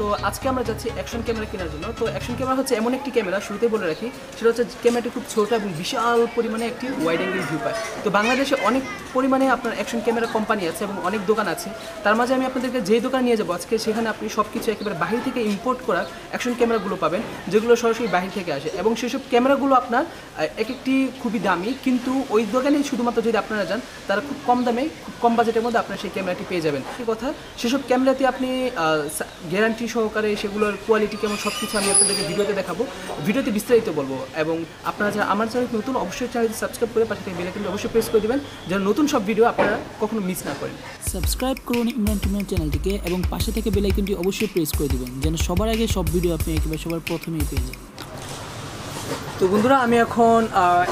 তো আজকে আমরা যাচ্ছি অ্যাকশন ক্যামেরা কেনার জন্য। তো অ্যাকশন ক্যামেরা হচ্ছে এমন একটি ক্যামেরা শুরুতে বলে রাখি, সেটা হচ্ছে ক্যামেরাটি খুব ছোট এবং বিশাল পরিমাণে একটি ওয়াইড অ্যাঙ্গেল ভিউ পায়। তো বাংলাদেশে অনেক পরিমাণে আপনার অ্যাকশন ক্যামেরা কোম্পানি আছে এবং অনেক দোকান আছে। তার মাঝে আমি আপনাদেরকে যেই দোকান নিয়ে যাব আজকে, সেখানে আপনি সব কিছু একেবারে বাহির থেকে ইম্পোর্ট করা অ্যাকশন ক্যামেরাগুলো পাবেন, যেগুলো সরাসরি বাহির থেকে আসে। এবং সেসব ক্যামেরাগুলো আপনার এক একটি খুবই দামি, কিন্তু ওই দোকানে শুধুমাত্র যদি আপনারা যান, তারা খুব কম দামে, খুব কম বাজেটের মধ্যে আপনার সেই ক্যামেরাটি পেয়ে যাবেন। কথা, সেসব ক্যামেরাতে আপনি গ্যারান্টি সহকারে সেগুলোর কোয়ালিটি কেমন সব কিছু আমি আপনাদেরকে ভিডিওতে দেখাবো। ভিডিওতে বিস্তারিত বলব এবং আপনারা যারা আমার চ্যানেল নতুন, অবশ্যই চ্যানেলটি সাবস্ক্রাইব করে পাশে থেকে বেলাইকনটি অবশ্যই প্রেস করে দেবেন, যেন নতুন সব ভিডিও আপনারা কখনো মিস না করেন। সাবস্ক্রাইব করুন ইমরান টিমের চ্যানেলটিকে এবং পাশে থেকে বেলাইকনটি অবশ্যই প্রেস করে দেবেন, যেন সবার আগে সব ভিডিও আপনি একেবারে সবার প্রথমেই পেয়ে যান। তো বন্ধুরা, আমি এখন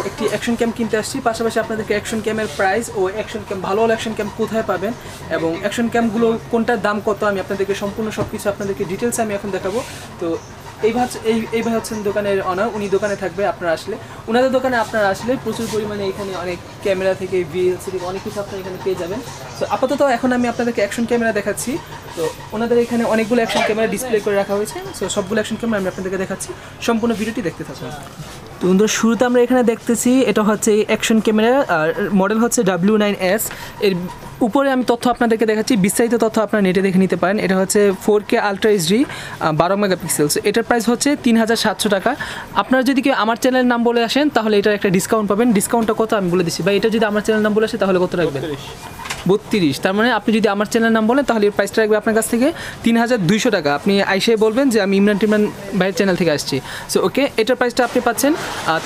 একটি অ্যাকশন ক্যাম্প কিনতে আসছি। পাশাপাশি আপনাদেরকে অ্যাকশন ক্যামের প্রাইস ও অ্যাকশন ক্যাম্প ভালো ভালো অ্যাকশন ক্যাম্প কোথায় পাবেন এবং অ্যাকশন ক্যাম্পগুলো কোনটার দাম কত, আমি আপনাদেরকে সম্পূর্ণ সব কিছু আপনাদেরকে ডিটেলস আমি এখন দেখাবো। তো এই ভাই এই এই ভাই হচ্ছেন দোকানের অনার উনি দোকানে থাকবে আপনারা আসলে। ওনাদের দোকানে আপনারা আসলে প্রচুর পরিমাণে এখানে অনেক ক্যামেরা থেকে ভিএলসি থেকে অনেক কিছু আপনারা এখানে পেয়ে যাবেন। তো আপাতত এখন আমি আপনাদেরকে অ্যাকশন ক্যামেরা দেখাচ্ছি। তো ওনাদের এখানে অনেকগুলো অ্যাকশন ক্যামেরা ডিসপ্লে করে রাখা হয়েছে। সো সবগুলো অ্যাকশন ক্যামেরা আমি আপনাদেরকে দেখাচ্ছি। সম্পূর্ণ ভিডিওটি দেখতে থাকুন। বন্ধুরা, শুরুতে আমরা এখানে দেখতেছি, এটা হচ্ছে অ্যাকশন ক্যামেরা আর মডেল হচ্ছে ডাব্লিউ নাইন এস এর উপরে আমি তথ্য আপনাদেরকে দেখাচ্ছি, বিস্তারিত তথ্য আপনারা নেটে দেখে নিতে পারেন। এটা হচ্ছে ফোর কে আলট্রা এইচডি বারো মেগাপিক্সেলস এটার প্রাইস হচ্ছে তিন হাজার সাতশো টাকা। আপনারা যদি কেউ আমার চ্যানেলের নাম বলে আসেন, তাহলে এটার একটা ডিসকাউন্ট পাবেন। ডিসকাউন্টটা কত আমি বলে দিচ্ছি। বা এটা যদি আমার চ্যানেলের নাম বলে আসে, তাহলে কত রাখবেন? বত্রিশ। তার মানে আপনি যদি আমার চ্যানেলের নাম বলেন, তাহলে প্রাইসটা রাখবে আপনার কাছ থেকে তিন হাজার দুইশো টাকা। আপনি আইসে বলবেন যে, আমি ইমরান টিমরান ভাইয়ের চ্যানেল থেকে আসছি। সো ওকে এটার প্রাইসটা আপনি পাচ্ছেন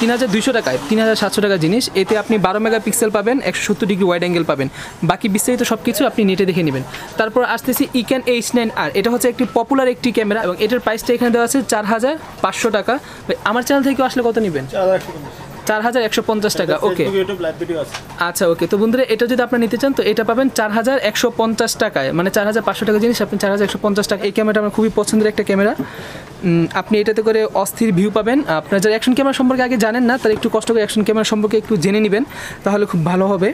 তিন হাজার দুইশো টাকায়। তিন হাজার সাতশো টাকা জিনিস। এতে আপনি বারো মেগা পিক্সেল পাবেন, একশো সত্তর ডিগ্রি ওয়াইড অ্যাঙ্গেল পাবেন। বাকি বিস্তারিত সব কিছু আপনি নেটে দেখে নেবেন। তারপর আসতেছি ই ইক্যান এইচ নাইন আর এটা হচ্ছে একটি পপুলার একটি ক্যামেরা এবং এটার প্রাইসটা এখানে দেওয়া আছে চার হাজার পাঁচশো টাকা। আমার চ্যানেল থেকে আসলে কত নেবেন? চার হাজার একশো পঞ্চাশ টাকা ওকে। আচ্ছা ওকে। তো বন্ধুরা এটা যদি আপনার নিতে চান তো এটা পাবেন চার হাজার একশো পঞ্চাশ টাকায়। মানে চার হাজার পাঁচশো টাকা জিনিস আপনি চার হাজার একশো পঞ্চাশ টাকা। এই ক্যামেরাটা আমার খুবই পছন্দের একটা ক্যামেরা। আপনি এটাতে করে অস্থির ভিউ পাবেন। আপনার যারা অ্যাকশন ক্যামেরা সম্পর্কে আগে জানেন না তারা একটু কষ্ট করে অ্যাকশন ক্যামেরা সম্পর্কে একটু জেনে নেবেন তাহলে খুব ভালো হবে।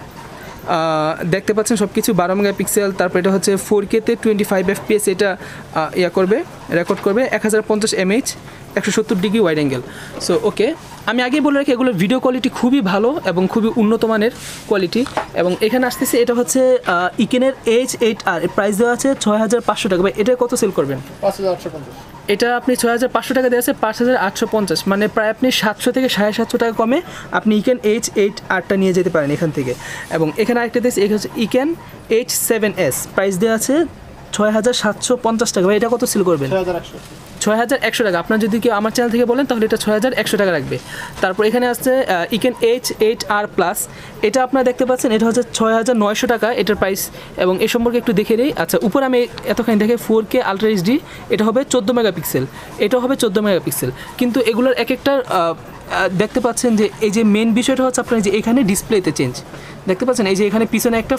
দেখতে পাচ্ছেন সব কিছু বারো মেগা পিক্সেল তারপর এটা হচ্ছে ফোর কেতে টোয়েন্টি ফাইভ এফপিএস এটা ইয়া করবে রেকর্ড করবে, এক হাজার পঞ্চাশ এমএইচ একশো সত্তর degree wide angle so okay আমি আগেই বলে রাখি, এগুলোর ভিডিও কোয়ালিটি খুবই ভালো এবং খুবই উন্নত মানের কোয়ালিটি এবং এখানে আসতেছে, এটা হচ্ছে ইকেনের এইচ এইট আর প্রাইস দেওয়া আছে ছয় হাজার পাঁচশো টাকা। ভাই, এটা কত সেল করবেন? পাঁচ হাজার আটশো পঞ্চাশ। এটা আপনি ছয় হাজার পাঁচশো টাকা দিয়েছে পাঁচ হাজার আটশো পঞ্চাশ। মানে প্রায় আপনি সাতশো থেকে সাড়ে সাতশো টাকা কমে আপনি ইকেন এইচ এইট আটটা নিয়ে যেতে পারেন এখান থেকে। এবং এখানে আরেকটা দেশ এখানে হচ্ছে Eken H seven S price দেওয়া আছে ছয় হাজার সাতশো পঞ্চাশ টাকা। ভাই এটা কত সেল করবেন? ছয় হাজার একশো। টাকা। আপনার যদি কেউ আমার চ্যানেল থেকে বলেন তাহলে এটা ছয় হাজার একশো টাকা রাখবে তারপর এখানে আসছে Eken H eight R plus এটা আপনারা দেখতে পাচ্ছেন এটা হচ্ছে ছয় হাজার নয়শো টাকা এটার প্রাইস এবং এ সম্পর্কে একটু দেখে নিই। আচ্ছা উপর আমি এতখানি দেখে ফোর কে আলট্রা এইচডি এটা হবে চোদ্দ মেগাপিক্সেল। এটা হবে চোদ্দ মেগাপিক্সেল। কিন্তু এগুলোর এক আহ, দেখতে পাচ্ছেন যে এই যে মেন বিষয়টা হচ্ছে আপনার যে এখানে ডিসপ্লেতে চেঞ্জ দেখতে পাচ্ছেন এই যে এখানে পিছনে একটা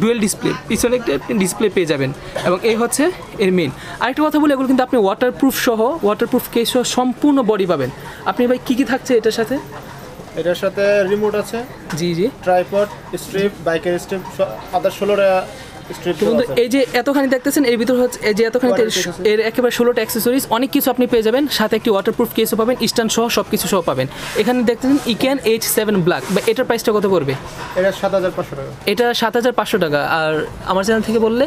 ডুয়েল ডিসপ্লে পিছনে একটা ডিসপ্লে পেয়ে যাবেন। এবং এই হচ্ছে এর মেন আরেকটা কথা বলি এগুলো কিন্তু আপনি ওয়াটারপ্রুফ সহ ওয়াটারপ্রুফ কেস সহ সম্পূর্ণ বডি পাবেন। আপনি ভাই কী কী থাকছে এটার সাথে? এটার সাথে রিমোট আছে জি জি। ট্রাইপড স্ট্রিপ বাইকের স্ট্রিপ আদার ষোলোটা এই যে এতখানি দেখতেছেন এর ভিতর হচ্ছে এই যে এতখানি এর একেবারে ষোলোটা অ্যাক্সেসরিজ অনেক কিছু আপনি পেয়ে যাবেন। সাথে একটি ওয়াটারপ্রুফ কেসও পাবেন স্ট্যান্ড সহ সব কিছু সহ পাবেন। এখানে দেখতেছেন ক্যান এইচ সেভেন ব্ল্যাক বা এটার প্রাইসটা কত পড়বে? এটা সাত হাজার পাঁচশো টাকা। এটা সাত হাজার পাঁচশো টাকা। আর আমার চ্যানেল থেকে বললে?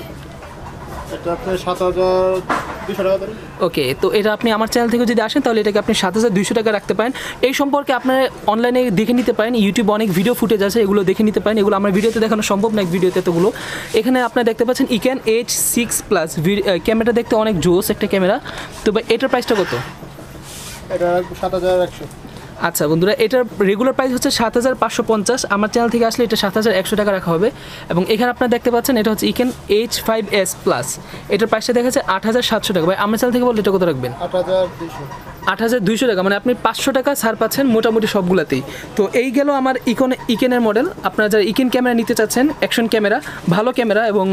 এটা সাত হাজার ওকে তো এটা আপনি আমার চ্যানেল থেকে যদি আসেন তাহলে এটাকে আপনি সাত হাজার দুইশো টাকা রাখতে পারেন। এই সম্পর্কে আপনারা অনলাইনে দেখে নিতে পারেন ইউটিউবে অনেক ভিডিও ফুটেজ আছে এগুলো দেখে নিতে পারেন। এগুলো আমার ভিডিওতে দেখানো সম্ভব না এক ভিডিওতে এতগুলো। এখানে আপনারা দেখতে পাচ্ছেন ইক্যান এইচ সিক্স প্লাস ক্যামেরাটা দেখতে অনেক জোস একটা ক্যামেরা তো এটার প্রাইসটা কত? এটা সাত হাজার একশো। আচ্ছা বন্ধুরা এটার রেগুলার প্রাইস হচ্ছে সাত হাজার পাঁচশো পঞ্চাশ। আমার চ্যানেল থেকে আসলে এটা সাত হাজার একশো টাকা রাখা হবে। এবং এখানে আপনারা দেখতে পাচ্ছেন এটা হচ্ছে Eken H five S plus এটার প্রাইসটা দেখা যাচ্ছে আট হাজার সাতশো টাকা। ভাই আমার চ্যানেল থেকে বললে এটা কত রাখবেন? আট হাজার আট হাজার দুইশো টাকা। মানে আপনি পাঁচশো টাকা ছাড় পাচ্ছেন মোটামুটি সবগুলাতেই। তো এই গেল আমার ইকন ইকেনের মডেল আপনারা যারা ইকেন ক্যামেরা নিতে চাচ্ছেন অ্যাকশন ক্যামেরা ভালো ক্যামেরা এবং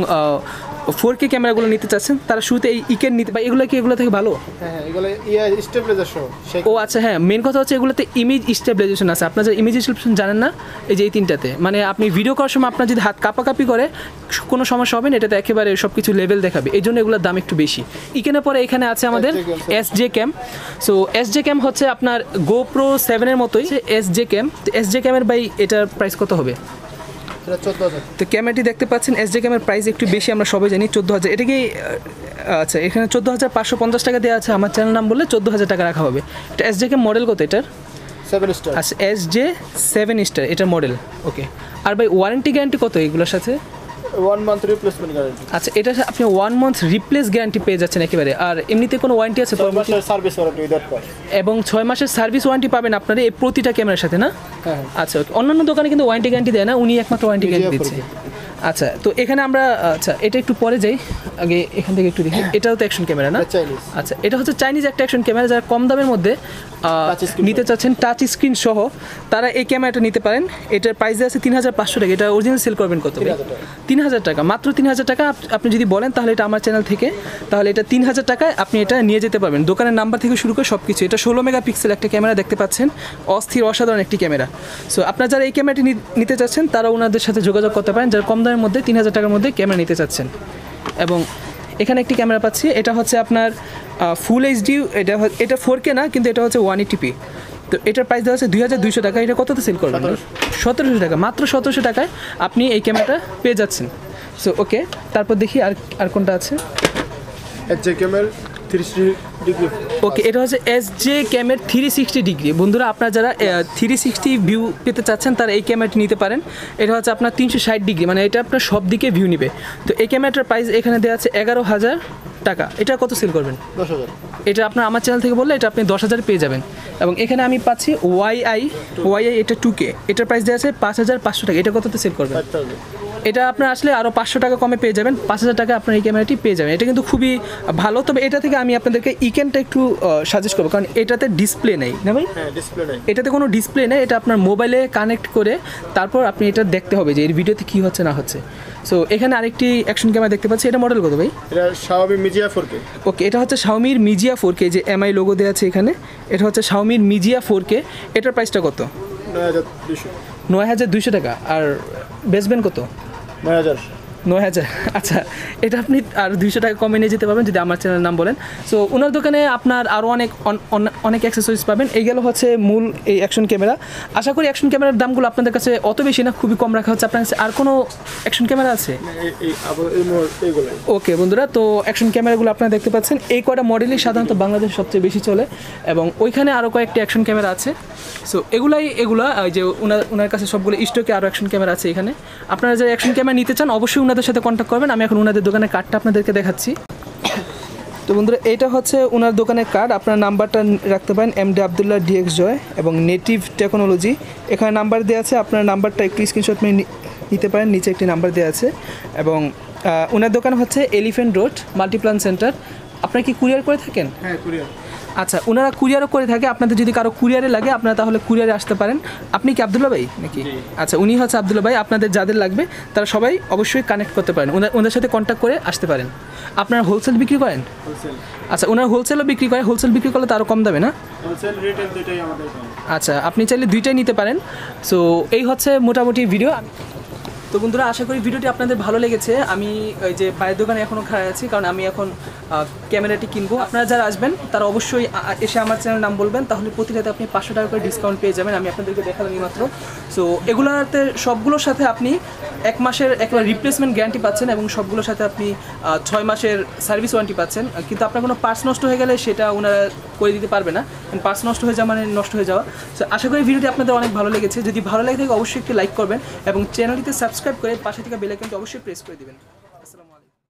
ফোর কে ক্যামেরাগুলো নিতে চাচ্ছেন তারা শুরুতে এই ইকেন নিতে বা এগুলো কি এগুলো থেকে ভালো? হ্যাঁ হ্যাঁ এগুলো ইয়া স্টেবিলাইজার সহ ও আচ্ছা হ্যাঁ মেন কথা হচ্ছে এগুলোতে ইমেজ স্টেবিলাইজেশন আছে। আপনার যারা ইমেজ স্টেবিলাইজেশন জানেন না এই যে এই তিনটাতে। মানে আপনি ভিডিও করার সময় আপনার যদি হাত কাপাকাপি করে কোনো সমস্যা হবে না এটাতে একেবারে সব কিছু লেভেল দেখাবে। এই জন্য এগুলোর দাম একটু বেশি। ইকেনের পরে এখানে আছে আমাদের S J cam so S J cam হচ্ছে আপনার গোপ্রো সেভেনের মতোই। এস জে ক্যাম তো এস জে ক্যামের বাই এটার প্রাইস কত হবে? তো ক্যামেরাটি দেখতে পাচ্ছেন এস জে ক্যামের প্রাইস একটু বেশি আমরা সবাই জানি চোদ্দ হাজার। এটা কি আচ্ছা এখানে চোদ্দ হাজার পাঁচশো পঞ্চাশ টাকা দেওয়া আছে আমার চ্যানেল নাম বললে চোদ্দ হাজার টাকা রাখা হবে। এটা এস জে ক্যাম মডেল কত এটার? সেভেন স্টার আচ্ছা এস জে সেভেন স্টার এটার মডেল ওকে আর ভাই ওয়ারেন্টি গ্যারান্টি কত এগুলোর সাথে? ওয়ান মান্থ রিপ্লেসমেন্ট গ্যারান্টি আচ্ছা এটা আপনি ওয়ান মান্থ রিপ্লেস গ্যারান্টি পেয়ে যাচ্ছেন একেবারে। আর এমনিতে কোনো ওয়ারেন্টি আছে সার্ভিস ওয়ারেন্টি এবং ছয় মাসের সার্ভিস ওয়ারেন্টি পাবেন আপনারা এই প্রতিটা ক্যামেরার সাথে না? হ্যাঁ হ্যাঁ। আচ্ছা অন্যান্য দোকানে কিন্তু ওয়ারেন্টি গ্যারান্টি দেয় না উনি একমাত্র ওয়ারেন্টি গ্যারান্টি দিচ্ছে। আচ্ছা তো এখানে আমরা আচ্ছা এটা একটু পরে যাই। আগে এখান থেকে একটু দেখি। এটাও তো অ্যাকশন ক্যামেরা না? আচ্ছা এটা হচ্ছে চাইনিজ একটা অ্যাকশন ক্যামেরা যারা কম দামের মধ্যে নিতে চাচ্ছেন টাচ স্ক্রিন সহ তারা এই ক্যামেরাটা নিতে পারেন। এটার প্রাইস আছে তিন হাজার পাঁচশো টাকা। এটা অরিজিনাল সেল করবেন কত 3,000 তিন হাজার টাকা। মাত্র তিন হাজার টাকা আপ- আপনি যদি বলেন তাহলে এটা আমার চ্যানেল থেকে তাহলে এটা তিন হাজার টাকায় আপনি এটা নিয়ে যেতে পারবেন। দোকানের নাম্বার থেকে শুরু করে সব কিছু এটা ষোলো মেগা পিক্সেল একটা ক্যামেরা দেখতে পাচ্ছেন। অস্থির অসাধারণ একটি ক্যামেরা সো আপনারা যারা এই ক্যামেরাটি নিতে চাচ্ছেন তারা ওনাদের সাথে যোগাযোগ করতে পারেন। যারা কম দামের মধ্যে তিন হাজার টাকার মধ্যে ক্যামেরা নিতে চাচ্ছেন। এবং এখানে একটি ক্যামেরা পাচ্ছি এটা হচ্ছে আপনার ফুল এইচডি এটা এটা ফোর কে না কিন্তু এটা হচ্ছে ওয়ান এইটিপি তো এটার প্রাইস দেওয়া হচ্ছে দুই হাজার দুইশো টাকা এটা কততে সেল করবেন? সতেরোশো। টাকা মাত্র সতেরোশো টাকায় আপনি এই ক্যামেরাটা পেয়ে যাচ্ছেন। সো ওকে তারপর দেখি আর আর কোনটা আছে। ক্যামের ওকে এটা হচ্ছে এস জে ক্যামের থ্রি সিক্সটি ডিগ্রি বন্ধুরা আপনারা যারা থ্রি সিক্সটি ভিউ পেতে চাচ্ছেন তারা এই ক্যামেরাটি নিতে পারেন। এটা হচ্ছে আপনার তিনশো ষাট ডিগ্রি মানে এটা আপনার সব দিকে ভিউ নিবে। তো এই ক্যামেরাটার প্রাইস এখানে দেওয়া আছে এগারো হাজার টাকা। এটা কত সেল করবেন? দশ হাজার। এটা আপনার আমার চ্যানেল থেকে বললে এটা আপনি দশ হাজার পেয়ে যাবেন। এবং এখানে আমি পাচ্ছি ওয়াই আই ওয়াই আই এটা টু কে এটার প্রাইস দেওয়া আছে পাঁচ হাজার পাঁচশো টাকা। এটা কততে সেল করবেন? এটা আপনার আসলে আরও পাঁচশো টাকা কমে পেয়ে যাবেন পাঁচ হাজার টাকা আপনার এই ক্যামেরাটি পেয়ে যাবেন। এটা কিন্তু খুবই ভালো তবে এটা থেকে আমি আপনাদেরকে ইকেনটা একটু সাজেস্ট করব কারণ এটাতে ডিসপ্লে নেই না ভাই? হ্যাঁ ডিসপ্লে নেই। এটাতে কোনো ডিসপ্লে নেই এটা আপনার মোবাইলে কানেক্ট করে তারপর আপনি এটা দেখতে হবে যে এর ভিডিওতে কী হচ্ছে না হচ্ছে। সো এখানে আরেকটি অ্যাকশন ক্যামেরা দেখতে পাচ্ছি এটা মডেল কত ভাই? এটা স্বাভাবিক মিজিয়া ফোর কে ওকে এটা হচ্ছে শাওমির মিজিয়া ফোর কে যে এমআই লোগো দেওয়া আছে এখানে এটা হচ্ছে শাওমির মিজিয়া ফোর কে এটার প্রাইসটা কত? নয় হাজার দুশো নয় হাজার দুইশো টাকা আর বেসবেন কত? নয় হাজার নয় হাজার। আচ্ছা এটা আপনি আর দুইশো টাকা কমে নিয়ে যেতে পারবেন যদি আমার চ্যানেলের নাম বলেন। সো ওনার দোকানে আপনার আরও অনেক অন- অন- অনেক অ্যাক্সেসরিজ পাবেন। এই গেল হচ্ছে মূল এই অ্যাকশন ক্যামেরা আশা করি অ্যাকশন ক্যামেরার দামগুলো আপনাদের কাছে অত বেশি না খুবই কম রাখা হচ্ছে। আপনার কাছে আর কোনো অ্যাকশন ক্যামেরা আছে? ওকে বন্ধুরা তো অ্যাকশন ক্যামেরাগুলো আপনারা দেখতে পাচ্ছেন। এই কয়টা মডেলই সাধারণত বাংলাদেশে সবচেয়ে বেশি চলে এবং ওইখানে আরও কয়েকটি অ্যাকশন ক্যামেরা আছে। সো এগুলাই এগুলা ওই যে ওনার ওনার কাছে সবগুলো স্টকে আরও অ্যাকশন ক্যামেরা আছে এখানে। আপনারা যারা অ্যাকশন ক্যামেরা নিতে চান অবশ্যই ওনাদের সাথে কন্ট্যাক্ট করবেন। আমি এখন ওনাদের দোকানের কার্ডটা আপনাদেরকে দেখাচ্ছি। তো বন্ধুরা এইটা হচ্ছে ওনার দোকানের কার্ড আপনার নাম্বারটা রাখতে পারেন M D Abdullah DX Joy এবং নেটিভ টেকনোলজি এখানে নাম্বার দেওয়া আছে, আপনার নাম্বারটা একটু স্ক্রিনশট নিতে পারেন, নিচে একটি নাম্বার দেওয়া আছে। এবং ওনার দোকান হচ্ছে এলিফেন্ট রোড মাল্টিপ্লান সেন্টার আপনারা কি কুরিয়ার করে থাকেন? হ্যাঁ কুরিয়ার আচ্ছা ওনারা কুরিয়ারও করে থাকে আপনাদের যদি কারও কুরিয়ারে লাগে আপনারা তাহলে কুরিয়ারে আসতে পারেন। আপনি কি আবদুল্লা ভাই নাকি? আচ্ছা উনি হচ্ছে আবদুল্লা ভাই আপনাদের যাদের লাগবে তারা সবাই অবশ্যই কানেক্ট করতে পারেন। ওনার ওনাদের সাথে কন্ট্যাক্ট করে আসতে পারেন। আপনারা হোলসেল বিক্রি করেন? আচ্ছা ওনার হোলসেলও বিক্রি করে হোলসেল বিক্রি করলে তো আরও কম দামে না। আচ্ছা আপনি চাইলে দুইটাই নিতে পারেন। সো এই হচ্ছে মোটামুটি ভিডিও তো বন্ধুরা, আশা করি ভিডিওটি আপনাদের ভালো লেগেছে। আমি ওই যে পায়ের দোকানে এখনও খাড়া আছি, কারণ আমি এখন ক্যামেরাটি কিনবো। আপনারা যারা আসবেন, তারা অবশ্যই এসে আমার চ্যানেল নাম বলবেন, তাহলে প্রতিটাতে আপনি পাঁচশো টাকা করে ডিসকাউন্ট পেয়ে যাবেন। আমি আপনাদেরকে দেখালাম মাত্র। সো এগুলোতে সবগুলোর সাথে আপনি এক মাসের একবার রিপ্লেসমেন্ট গ্যারান্টি পাচ্ছেন এবং সবগুলোর সাথে আপনি ছয় মাসের সার্ভিস ওয়ারেন্টি পাচ্ছেন। কিন্তু আপনার কোনো পার্স নষ্ট হয়ে গেলে সেটা ওনারা করে দিতে পারবে না। পার্স নষ্ট হয়ে যাওয়া মানে নষ্ট হয়ে যাওয়া। সো আশা করি ভিডিওটি আপনাদের অনেক ভালো লেগেছে। যদি ভালো লাগে থাকে, অবশ্যই একটি লাইক করবেন এবং চ্যানেলটিতে সাবস্ক্রাইব করে পাশে থেকে বেল আইকনটি অবশ্যই প্রেস করে দিবেন।